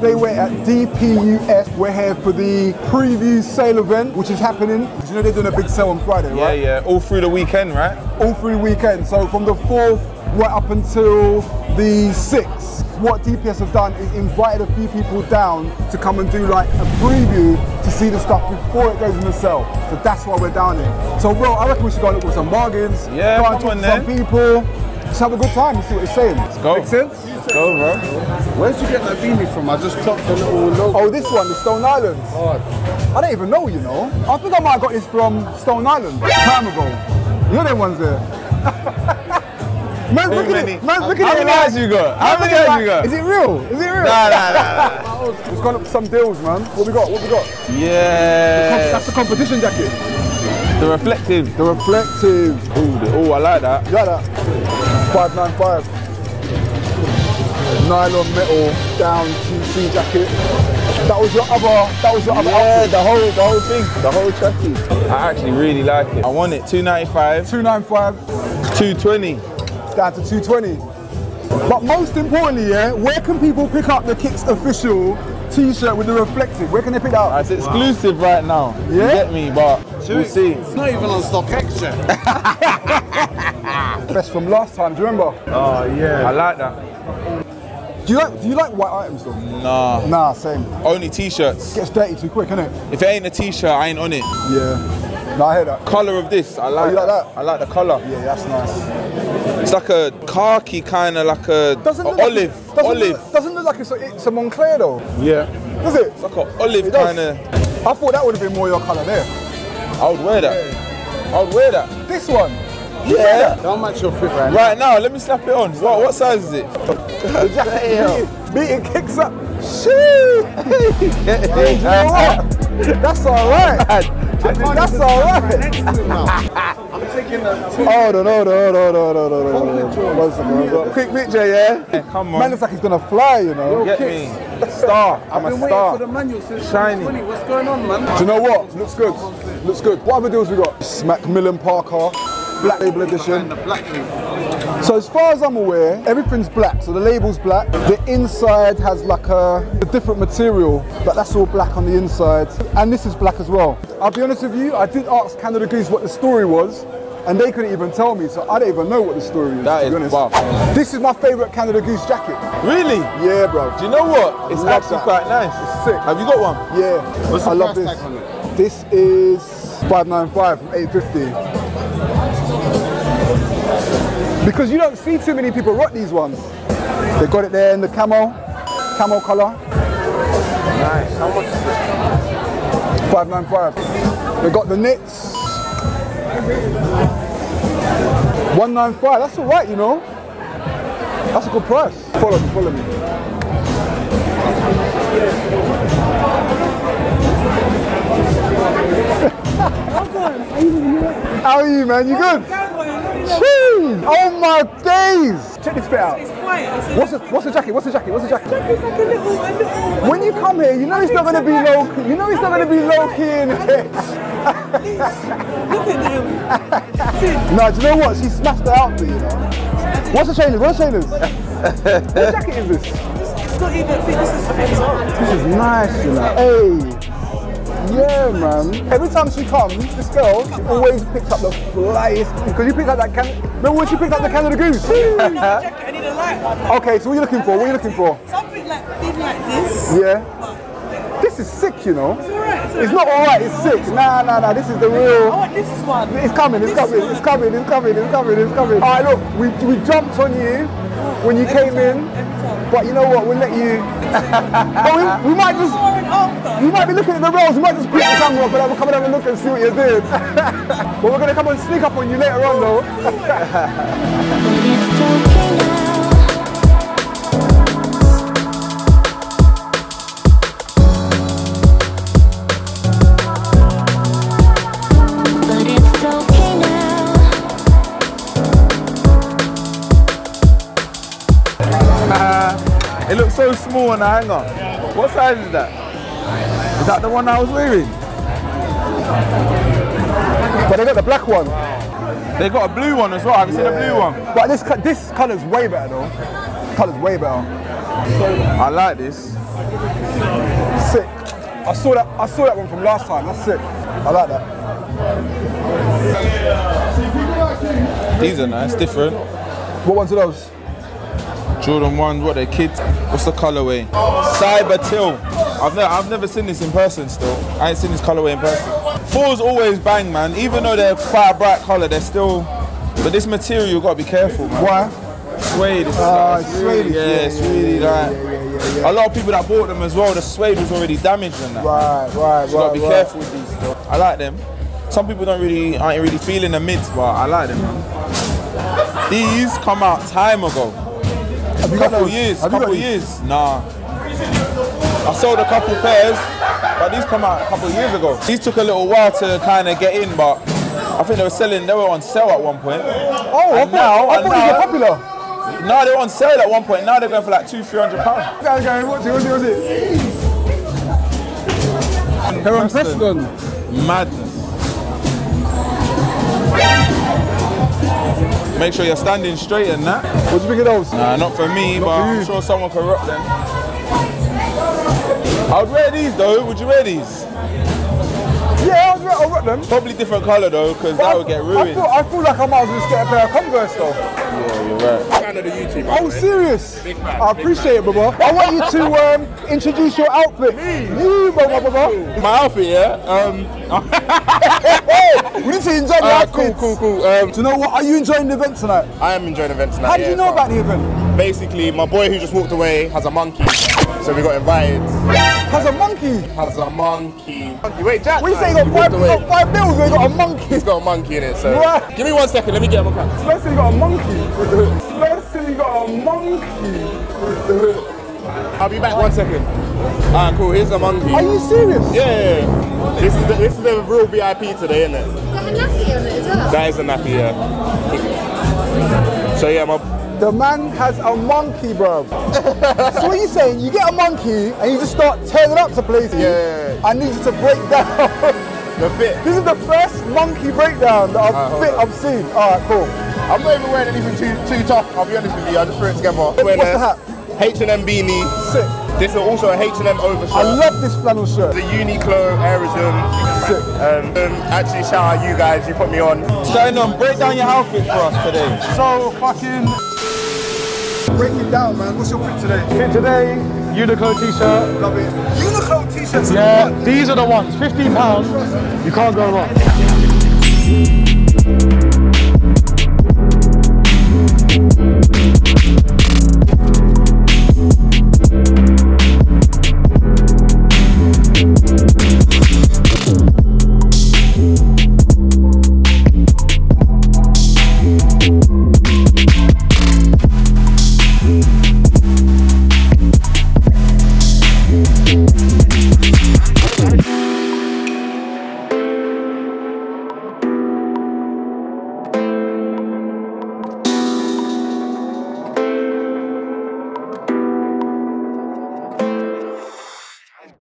today we're at DPUS. We're here for the preview sale event, which is happening. You know they're doing a big sale on Friday, Yeah, right? yeah, all through the weekend, right? All three weekends. So from the 4th right up until the 6th. What DPUS have done is invited a few people down to come and do like a preview to see the stuff before it goes in the sale. So that's why we're down here. So bro, I reckon we should go and look for some bargains. Yeah, go and talk to some people. Just have a good time and see what they're saying. Let's go. Make sense? Go, bro. Where'd you get that beanie from? I just clocked the little logo. Oh, this one, the Stone Island. I don't even know, you know. I think I might have got this from Stone Island time ago. You know them ones there. Man's looking at many- it. Man's looking How at it many like- eyes you got? How many eyes like, you got? Is it real? Is it real? Nah, nah, nah. Let's go look for some deals, man. What we got? What we got? Yeah. That's the competition jacket. The reflective. The reflective. Oh, I like that. You like that? 595. Nylon metal down TC jacket. That was your other. That was your other Yeah, outfit. the whole, the whole thing, the whole chassis. I actually really like it. I want it 295, 295. 220. down to 220. But most importantly, yeah, where can people pick up the Kikks official t-shirt with the reflective? Where can they pick that up? It's exclusive right now. You Yeah? get me, but we'll see. It's not even on stock extra. Best from last time, do you remember? Oh yeah. I like that. Do you like do you like white items though? Nah, Nah, same. only t-shirts. Gets dirty too quick, innit? If it ain't a t-shirt, I ain't on it. Yeah. Nah, I hear that. Color of this, I like. you like that? I like the color. Yeah, that's nice. It's like a khaki kind of like a, Doesn't a look like- olive. doesn't olive. Look, doesn't look like it's a, it's a Moncler though. yeah. Does it? It's like an olive kind of. I thought that would have been more your colour there. I would wear that. I would wear that. This one. Yeah. Don't match your fit right Right now, let me slap it on. What what size is it? The beating, kicks up. Shit. You know what? That's alright. That's alright. I'm taking a Hold on, hold on, hold on, hold on, hold on. One second, hold on. Quick picture, yeah? Come Man on. looks like he's gonna fly, you know. Get me. Star. I'm I've a been waiting for the star. manual since Shiny. 2020. What's going on, man? Do you know what? Looks good. Looks good. What other deals we got? MacMillan Parka, Black Label Edition. Black. So as far as I'm aware, everything's black. So the label's black. The inside has like a, a different material, but that's all black on the inside. And this is black as well. I'll be honest with you, I did ask Canada Goose what the story was, and they couldn't even tell me, so I don't even know what the story is. That honest. buff. This is my favourite Canada Goose jacket. Really? Yeah, bro. Do you know what? It's actually that. quite nice. It's sick. Have you got one? Yeah, What's the I love this. Tag on it? This is 595 from 850. Because you don't see too many people rock these ones. They got it there in the camo, camo color. Nice. How much is it? 595. They got the knits. 195. That's all right, you know. That's a good price. Follow me, follow me. How are you, man? You good? Jeez. Oh my days! Check this bit out. It's quiet. It's What's the what's the jacket? What's the jacket? What's the jacket? It's like a little, a little. When you come here, you know it's not gonna be low. You know it's not gonna be low key in here. Look at them. No, do you know what? She smashed the outfit, you know. What's the trainers? What's the trainers? what jacket is this? It's not even. This is fits. This is nice, you know. Hey. Yeah, man. Every time she comes, this girl she always picks up the flyest. Because you picked up that can. Remember when she picked up the Canada Goose? Another jacket. I need a light okay, so what are you looking for? What are you looking for? Something like thin like this. Yeah. This is sick, you know. It's alright. It's, It's alright. not alright, it's sick. Nah, nah, nah. This is the I real. want this one. It's coming, it's coming, it's coming, it's coming, it's coming, it's coming. All right, look, we, we jumped on you when you Every came time, in, but you know what? We'll let you. but oh, we, we might just. You might be looking at the rolls, we might just put the camera have a come and have a look and see what you're doing. but we're gonna come and sneak up on you later on though. So small on the hanger. What size is that? Is that the one I was wearing? But they got the black one. They got a blue one as well. Have you seen a blue one? But this this colour's way better though. Colour's way better. I like this. Sick. I saw that. I saw that one from last time. That's sick. I like that. These are nice, different. What ones are those? Jordan 1, what they kids? What's the colorway? Cyber Teal. I've never, I've never seen this in person still. I ain't seen this colorway in person. Fours always bang, man. Even though they're quite a bright color, they're still. But this material, you gotta be careful, man. Why? Suede. It's, Ah, it's really, suede. yeah, Yeah, it's yeah, really yeah, like. yeah. A lot of people that bought them as well, the suede was already damaged and that. Right, right, So you gotta be right. careful with these. Though. I like them. Some people don't really aren't really feeling the mids, but I like them. Man. These come out time ago. Have you couple those? years, Have couple these? years. Nah. I sold a couple pairs, but these come out a couple years ago. These took a little while to kind of get in, but I think they were selling. They were on sale at one point. Oh, I And thought, now- I and thought these now- popular. No, they were on sale at one point. Now they're going for like two, three hundred pounds. Guys, guys, what's it? What's it? What's it? Heron Preston. Madness. Make sure you're standing straight and that. What do you think of those? Nah, not for me, but for I'm sure someone could rock them. I would wear these though. Would you wear these? Yeah, I'll, I'll rock them. Probably different colour though, because that would get I ruined. feel, I feel like I might as well just get a pair of Converse though. Yeah, you're right. Fan of the YouTube. by the Oh, way. serious? Big fan, I big appreciate it, brother. I want you to um, introduce your outfit. Me? You, brother, brother. My outfit, yeah. Um, Hey, we need to enjoy the cool, outfits. cool, cool. Um, Do you know what? Are you enjoying the event tonight? I am enjoying events tonight. How did yeah, you know about the event? Basically, my boy who just walked away has a monkey, so we got invited. Has a monkey. Has a monkey. Wait, Jack. We say you man, got five, you away. got oh, five bills, and you got a monkey. He's got a monkey in it, so. Right. Give me one second. Let me get him a clap. Let's say got a monkey. Let's say got a monkey. I'll be back one second. Alright, cool. Here's a monkey. Are you serious? Yeah, yeah, yeah. This is the, this is the real VIP today, isn't it? got a nappy on it as well. That is a nappy, yeah. So yeah, my The man has a monkey, bro. so what are you saying? You get a monkey and you just start turning up to places. Yeah. I need you to break down. the fit. this is the first monkey breakdown that I've, Alright, hold fit. I've seen. All right, cool. I'm not even wearing anything too too tough. I'll be honest with you. I just threw it together. What's the hat? H&M beanie. Sick. This is also a H&M overshirt. I love this flannel shirt. the Uniqlo Aerozoom. Sick. Um, um, actually, shout out you guys. You put me on. What's going on? Break down your outfit for us today. So fucking. Break it down, man. What's your fit today? Fit today, Uniqlo t-shirt. Love it. Uniqlo t-shirts. Yeah, these are the ones. Fifteen pounds. You can't go wrong.